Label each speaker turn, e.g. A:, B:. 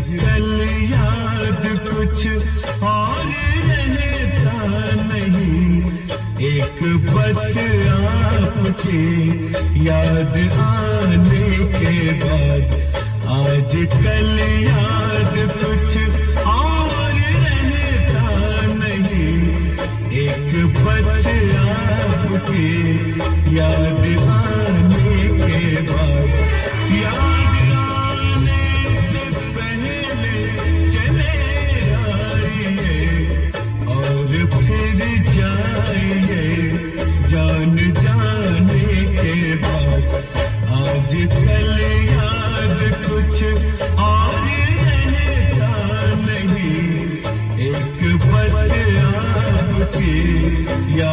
A: चल याद कुछ और नहीं। एक याद आने के बाद आज कल याद और नहीं। एक याद Ya